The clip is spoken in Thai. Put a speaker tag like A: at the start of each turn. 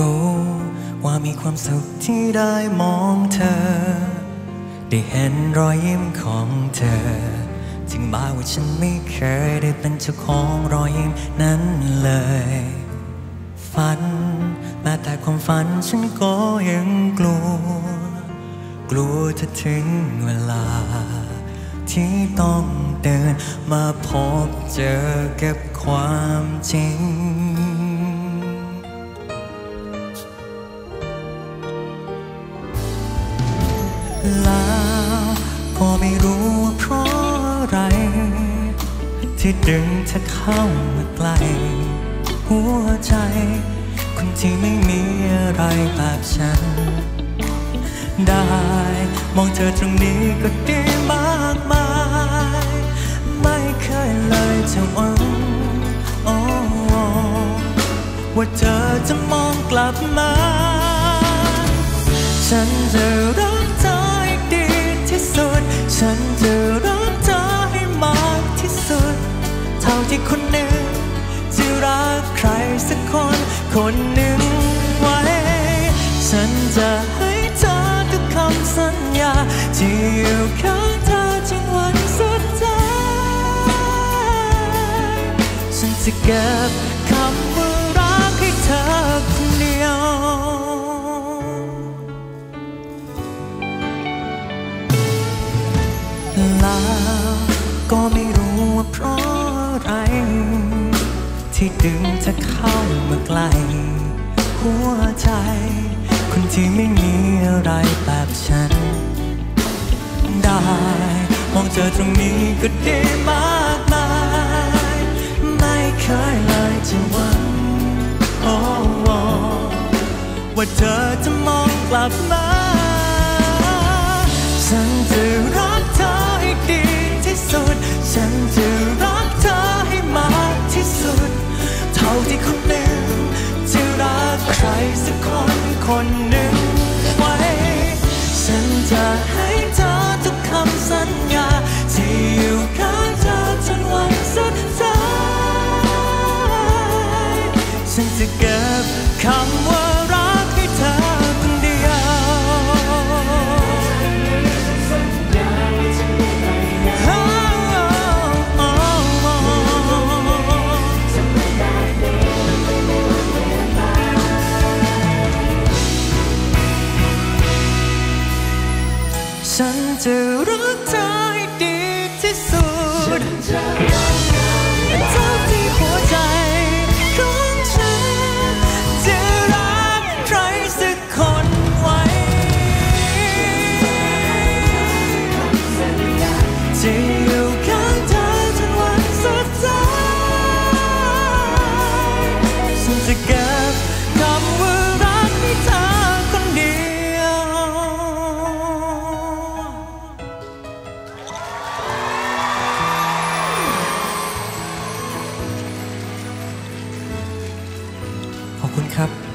A: รู้ว่ามีความสุขที่ได้มองเธอ ได้เห็นรอยยิ้มของเธอ ถึงแม้ว่าฉันไม่เคยได้เป็นเจ้าของรอยยิ้มนั้นเลย ฝันแม้แต่ความฝันฉันก็ยังกลัว กลัวจะถึงเวลา ที่ต้องเดินมาพบเจอกับความจริง แล้วก็ไม่รู้ว่าเพราะอะไร ที่ดึงเธอเข้ามาใกล้หัวใจ คนที่ไม่มีอะไรแบบฉัน ได้ มองเธอตรงนี้ก็ดีมากมาย ไม่เคยเลยจะหวังโอ้ว่าเธอจะมองกลับมา ฉันจะรัก คนหนึ่งไว้ ฉันจะให้เธอทุกคำสัญญา ที่อยู่ข้างเธอจนวันสุดท้าย ฉันจะเก็บคำว่ารักให้เธอคนเดียวแล้วก็ไม่รู้ว่าเพราะอะไร ที่ดึงเธอเข้ามาใกล้หัวใจ คนที่ไม่มีอะไรแบบฉัน ได้มองเธอตรงนี้ก็ดีมากมาย ไม่เคยเลยจะหวังโอ้ว่าเธอจะมองกลับมา ฉันจะเก็บคำว่ารักให้เธอคนเดียวฉันจะรักเธอให้ดีที่สุด ครับ